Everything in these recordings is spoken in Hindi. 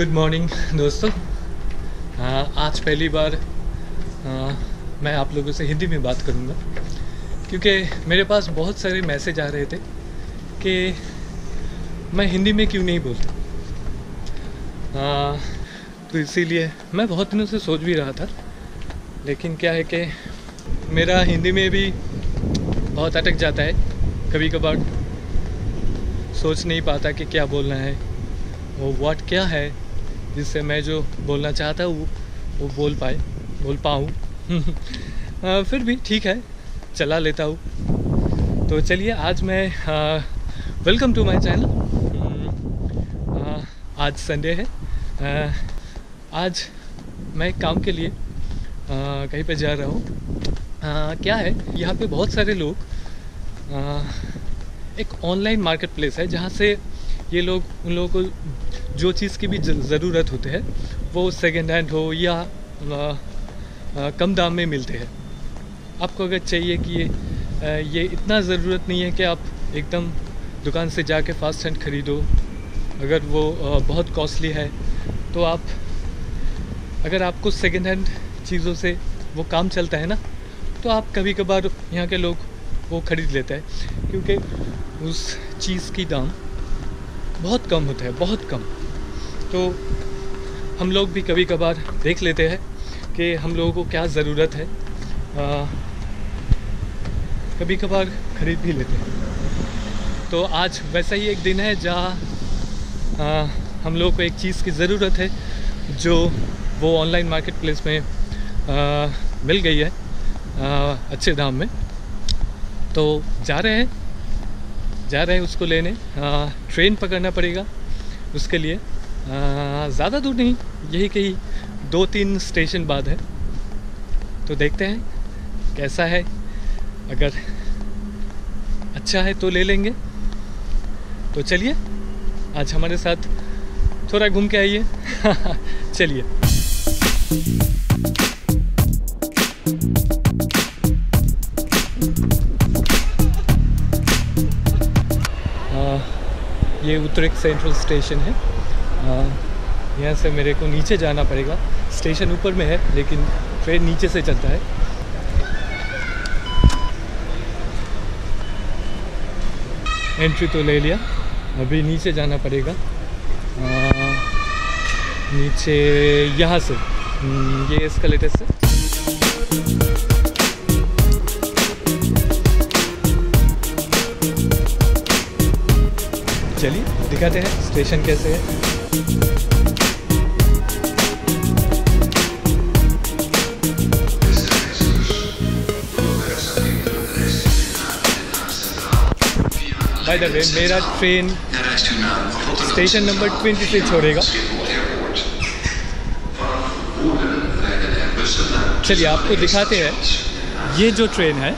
गुड मॉर्निंग दोस्तों। आज पहली बार आ, मैं आप लोगों से हिंदी में बात करूँगा क्योंकि मेरे पास बहुत सारे मैसेज आ रहे थे कि मैं हिंदी में क्यों नहीं बोलता। तो इसीलिए मैं बहुत दिनों से सोच भी रहा था लेकिन क्या है कि मेरा हिंदी में भी बहुत अटक जाता है। कभी कभार सोच नहीं पाता कि क्या बोलना है वो वर्ड क्या है जिससे मैं जो बोलना चाहता हूँ वो बोल पाए बोल पाऊँ। फिर भी ठीक है चला लेता हूँ। तो चलिए आज मैं वेलकम टू माय चैनल आज संडे है। आ, आज मैं काम के लिए आ, कहीं पर जा रहा हूँ। क्या है यहाँ पे बहुत सारे लोग आ, एक ऑनलाइन मार्केट प्लेस है जहाँ से ये लोग उन लोगों को जो चीज़ की भी ज़रूरत होती है वो सेकेंड हैंड हो या आ, आ, कम दाम में मिलते हैं। आपको अगर चाहिए कि ये आ, ये इतना ज़रूरत नहीं है कि आप एकदम दुकान से जाके फास्ट हैंड ख़रीदो अगर वो आ, बहुत कॉस्टली है तो आप अगर आपको सेकेंड हैंड चीज़ों से वो काम चलता है ना तो आप कभी कभार यहाँ के लोग वो ख़रीद लेता है क्योंकि उस चीज़ की दाम बहुत कम होता है बहुत कम। तो हम लोग भी कभी कभार देख लेते हैं कि हम लोगों को क्या ज़रूरत है। आ, कभी कभार ख़रीद भी लेते हैं। तो आज वैसा ही एक दिन है जहाँ हम लोगों को एक चीज़ की ज़रूरत है जो वो ऑनलाइन मार्केट प्लेस में आ, मिल गई है आ, अच्छे दाम में। तो जा रहे हैं। जा रहे हैं उसको लेने। आ, ट्रेन पकड़ना पड़ेगा उसके लिए। ज़्यादा दूर नहीं यही कहीं दो तीन स्टेशन बाद है। तो देखते हैं कैसा है। अगर अच्छा है तो ले लेंगे। तो चलिए आज हमारे साथ थोड़ा घूम के आइए। चलिए। ये उत्तरिक सेंट्रल स्टेशन है। यहाँ से मेरे को नीचे जाना पड़ेगा। स्टेशन ऊपर में है लेकिन ट्रेन नीचे से चलता है। एंट्री तो ले लिया। अभी नीचे जाना पड़ेगा। नीचे यहाँ से। हम्म, ये एस्केलेटर से। चलिए, दिखाते हैं स्टेशन कैसे है। बाय द मेरा ट्रेन स्टेशन नंबर ट्वेंटी से छोड़ेगा चलिए, आपको दिखाते हैं। ये जो ट्रेन है,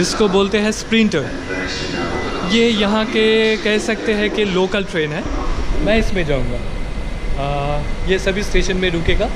इसको बोलते हैं स्प्रिंटर ये यहाँ के कह सकते हैं कि लोकल ट्रेन है। मैं इसमें जाऊँगा। ये सभी स्टेशन में रुकेगा।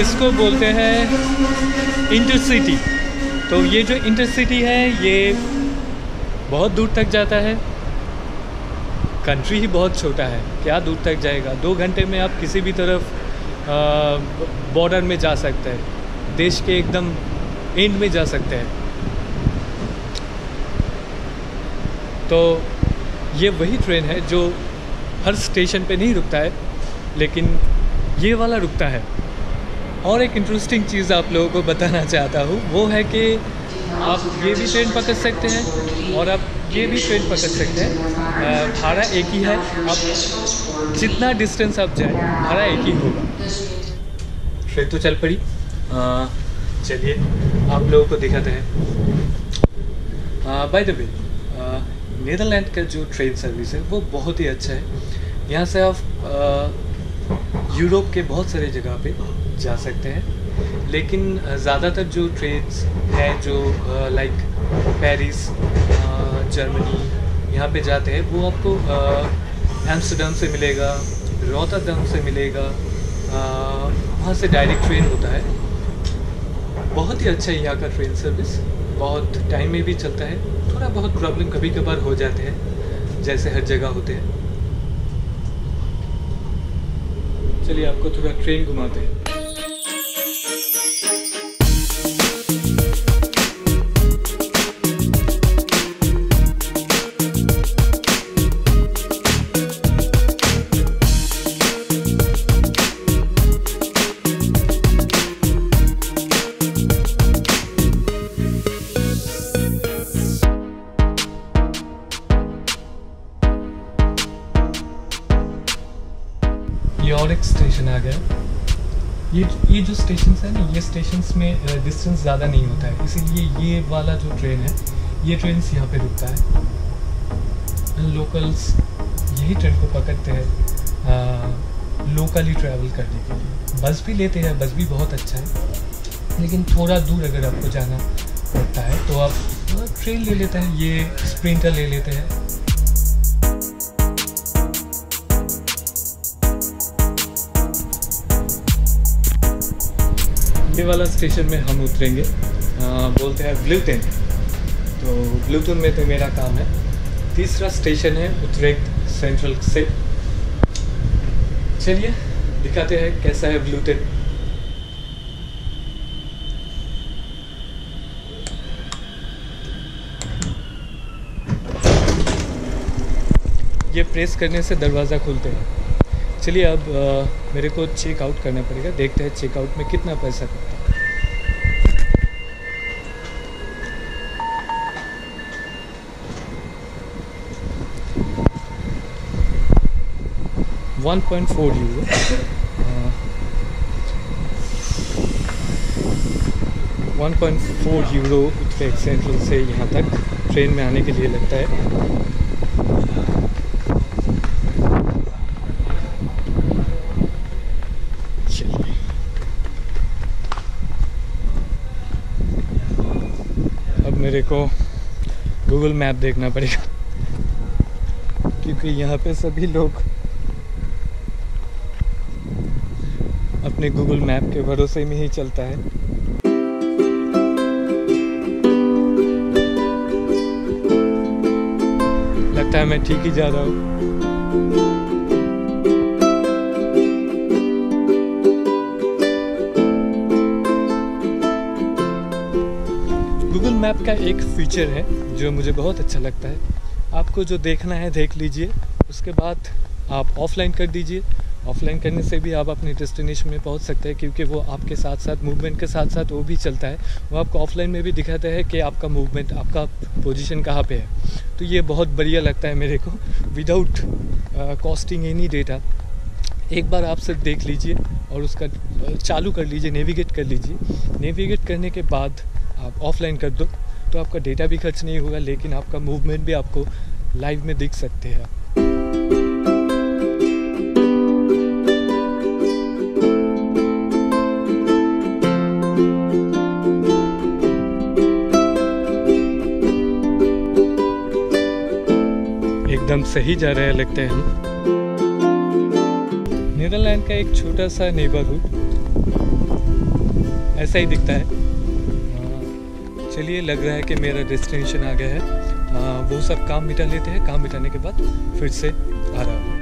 इसको बोलते हैं इंटरसिटी तो ये जो इंटरसिटी है, ये बहुत दूर तक जाता है। कंट्री ही बहुत छोटा है। क्या दूर तक जाएगा? दो घंटे में आप किसी भी तरफ़ बॉर्डर में जा सकते हैं। देश के एकदम एंड में जा सकते हैं। तो ये वही ट्रेन है जो हर स्टेशन पे नहीं रुकता है, लेकिन ये वाला रुकता है। और एक इंटरेस्टिंग चीज़ आप लोगों को बताना चाहता हूँ, वो है कि आप ये भी ट्रेन पकड़ सकते हैं और आप ये भी ट्रेन पकड़ सकते हैं। भाड़ा एक ही है। आप जितना डिस्टेंस आप जाए, भाड़ा एक ही होगा। ट्रेन तो चल पड़ी। चलिए, आप लोगों को दिखाते हैं। बाय द वे नीदरलैंड का जो ट्रेन सर्विस है, वो बहुत ही अच्छा है। यहाँ से आप यूरोप के बहुत सारे जगह पे जा सकते हैं। लेकिन ज़्यादातर जो ट्रेन्स हैं जो लाइक पेरिस जर्मनी यहाँ पे जाते हैं, वो आपको एम्स्टरडम से मिलेगा रोतरडम से मिलेगा वहाँ से डायरेक्ट ट्रेन होता है। बहुत ही अच्छा है यहाँ का ट्रेन सर्विस बहुत टाइम में भी चलता है, थोड़ा बहुत प्रॉब्लम कभी कभार हो जाते हैं, जैसे हर जगह होते हैं। चलिए आपको थोड़ा ट्रेन घुमाते हैं। स्टेशन में डिस्टेंस ज़्यादा नहीं होता है। इसीलिए ये वाला जो ट्रेन है, ये ट्रेन यहाँ पे रुकता है। लोकल्स यही ट्रेन को पकड़ते हैं लोकली ट्रैवल करने के लिए। बस भी लेते हैं बस भी बहुत अच्छा है। लेकिन थोड़ा दूर अगर आपको जाना पड़ता है तो आप ट्रेन ले लेते हैं, ये स्प्रिंटर ले लेते हैं। ये वाला स्टेशन में हम उतरेंगे। आ, बोलते हैं ब्लूटन तो ब्लूटन में तो मेरा काम है। तीसरा स्टेशन है उत्तरेक्त सेंट्रल से। चलिए दिखाते हैं कैसा है ब्लूटन ये प्रेस करने से दरवाज़ा खुलते हैं। चलिए अब आ, मेरे को चेकआउट करना पड़ेगा। देखते हैं चेकआउट में कितना पैसा करता है। One point four euro one point four euro Utrecht central से यहाँ तक। ट्रेन में आने के लिए लगता है चलिए अब मेरे को गूगल मैप देखना पड़ेगा। क्योंकि यहाँ पे सभी लोग अपने गूगल मैप के भरोसे में ही चलता है। लगता है मैं ठीक ही जा रहा हूँ। मैप का एक फीचर है, जो मुझे बहुत अच्छा लगता है। आपको जो देखना है, देख लीजिए। उसके बाद आप ऑफलाइन कर दीजिए। ऑफलाइन करने से भी आप अपने डेस्टिनेशन में पहुँच सकते हैं, क्योंकि वो आपके साथ साथ मूवमेंट के साथ साथ वो भी चलता है। वो आपको ऑफलाइन में भी दिखाता है कि आपका मूवमेंट आपका पोजीशन कहाँ पे है। तो ये बहुत बढ़िया लगता है मेरे को। विदाउट कॉस्टिंग एनी डेटा एक बार आप सिर्फ़ देख लीजिए और उसका चालू कर लीजिए नेविगेट कर लीजिए। नेविगेट करने के बाद आप ऑफलाइन कर दो तो आपका डेटा भी खर्च नहीं होगा, लेकिन आपका मूवमेंट भी आपको लाइव में दिख सकते हैं एकदम सही जा रहे हैं, लगते हैं नीदरलैंड का एक छोटा सा नेबरहुड ऐसा ही दिखता है। चलिए लग रहा है कि मेरा डेस्टिनेशन आ गया है। अ, वो सब काम मिटा लेते हैं। काम मिटाने के बाद फिर से आ रहा हूँ।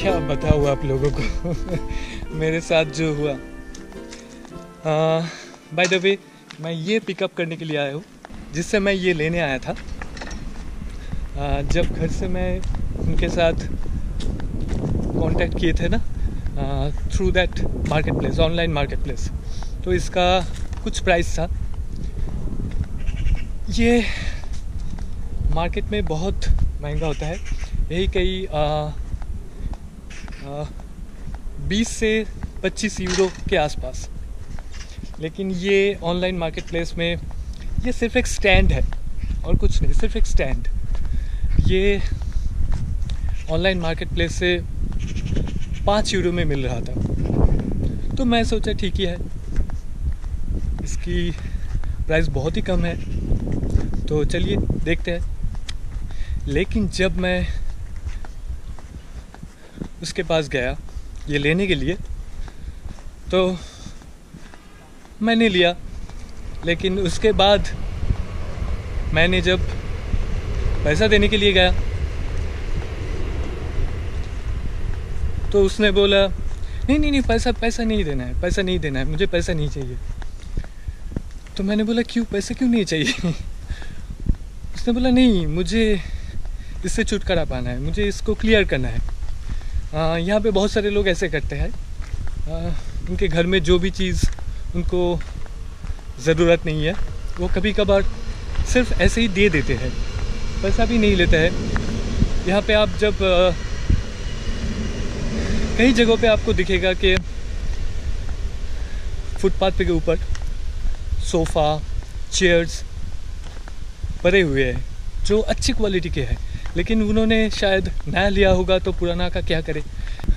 क्या बताऊँ आप लोगों को? मेरे साथ जो हुआ। बाय द वे मैं ये पिकअप करने के लिए आया हूँ जिससे मैं ये लेने आया था। आ, जब घर से मैं उनके साथ कांटेक्ट किए थे ना through that market place online market place तो इसका कुछ प्राइस था। ये मार्केट में बहुत महँगा होता है। यही कई बीस से पच्चीस यूरो के आसपास। लेकिन ये ऑनलाइन मार्केट प्लेस में ये सिर्फ़ एक स्टैंड है और कुछ नहीं, सिर्फ़ एक स्टैंड ये ऑनलाइन मार्केट प्लेस से पाँच यूरो में मिल रहा था। तो मैं सोचा, ठीक ही है। इसकी प्राइस बहुत ही कम है। तो चलिए, देखते हैं। लेकिन जब मैं उसके पास गया, ये लेने के लिए तो मैंने लिया। लेकिन उसके बाद मैंने जब पैसा देने के लिए गया तो उसने बोला, नहीं नहीं नहीं, पैसा पैसा नहीं देना है, पैसा नहीं देना है, मुझे पैसा नहीं चाहिए। तो मैंने बोला, क्यों, पैसे क्यों नहीं चाहिए? उसने बोला, नहीं, मुझे इससे छुटकारा पाना है, मुझे इसको क्लियर करना है। यहाँ पे बहुत सारे लोग ऐसे करते हैं। उनके घर में जो भी चीज़ उनको ज़रूरत नहीं है, वो कभी कभार सिर्फ़ ऐसे ही दे देते हैं। पैसा भी नहीं लेते हैं। यहाँ पे आप जब कई जगहों पे आपको दिखेगा कि फुटपाथ पे के ऊपर सोफ़ा चेयर्स पड़े हुए हैं, जो अच्छी क्वालिटी के हैं। लेकिन उन्होंने शायद नया लिया होगा तो पुराना का क्या करे?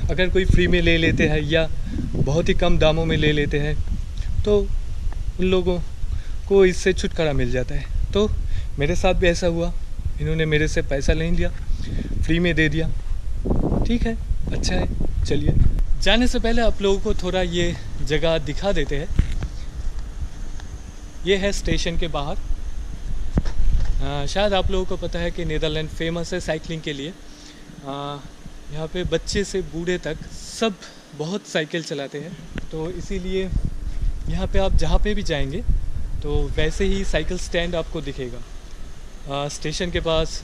अगर कोई फ्री में ले लेते हैं या बहुत ही कम दामों में ले लेते हैं तो उन लोगों को इससे छुटकारा मिल जाता है। तो मेरे साथ भी ऐसा हुआ। इन्होंने मेरे से पैसा नहीं लिया फ्री में दे दिया। ठीक है अच्छा है। चलिए। जाने से पहले आप लोगों को थोड़ा ये जगह दिखा देते हैं। ये है स्टेशन के बाहर। आ, शायद आप लोगों को पता है कि नीदरलैंड फ़ेमस है साइकिलिंग के लिए। यहाँ पे बच्चे से बूढ़े तक सब बहुत साइकिल चलाते हैं। तो इसीलिए यहाँ पे आप जहाँ पे भी जाएँगे तो वैसे ही साइकिल स्टैंड आपको दिखेगा। आ, स्टेशन के पास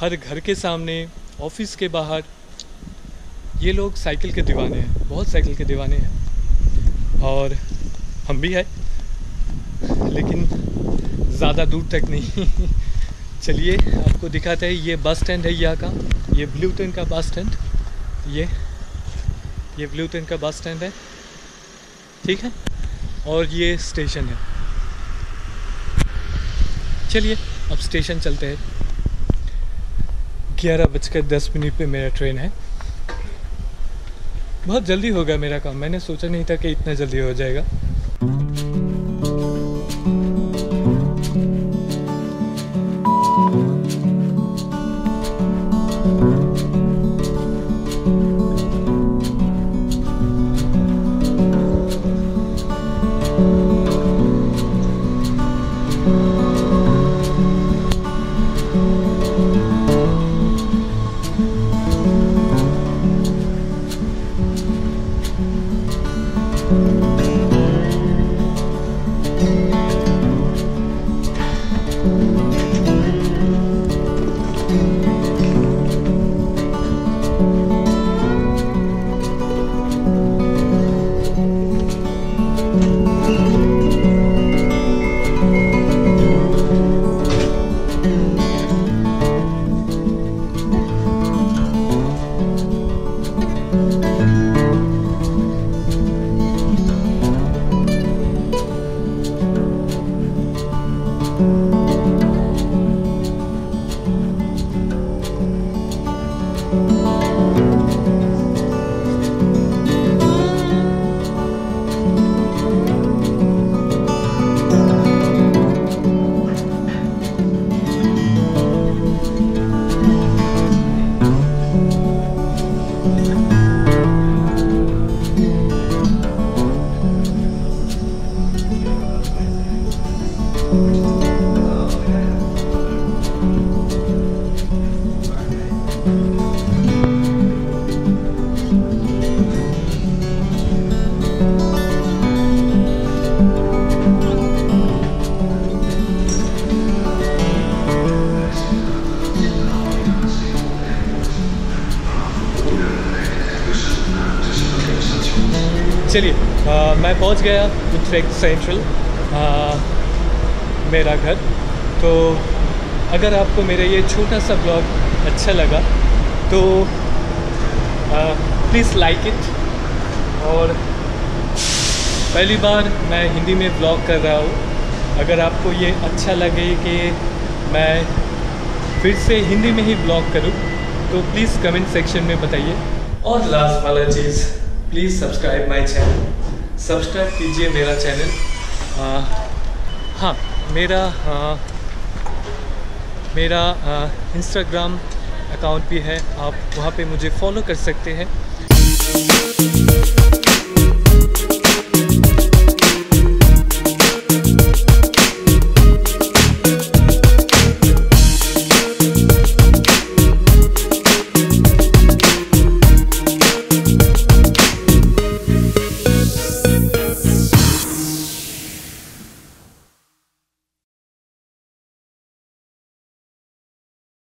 हर घर के सामने ऑफ़िस के बाहर ये लोग साइकिल के दीवाने हैं, बहुत साइकिल के दीवाने हैं। और हम भी हैं, लेकिन ज़्यादा दूर तक नहीं। चलिए, आपको दिखाते हैं, ये बस स्टैंड है यहाँ का, ये ब्लूटन का बस स्टैंड। ये ये ब्लूटन का बस स्टैंड है। ठीक है? और ये स्टेशन है। चलिए, अब स्टेशन चलते हैं। ग्यारह बजकर दस मिनट पे मेरा ट्रेन है। बहुत जल्दी हो गया मेरा काम। मैंने सोचा नहीं था कि इतना जल्दी हो जाएगा। चलिए मैं पहुँच गया उट्रेक्ट सेंट्रल मेरा घर। तो अगर आपको मेरा ये छोटा सा ब्लॉग अच्छा लगा तो प्लीज़ लाइक इट और पहली बार मैं हिंदी में ब्लॉग कर रहा हूँ। अगर आपको ये अच्छा लगे कि मैं फिर से हिंदी में ही ब्लॉग करूँ तो प्लीज़ कमेंट सेक्शन में बताइए। और लास्ट वाला चीज़ please subscribe my channel subscribe कीजिए मेरा चैनल हाँ मेरा आ, मेरा इंस्टाग्राम अकाउंट भी है। आप वहाँ पे मुझे फॉलो कर सकते हैं।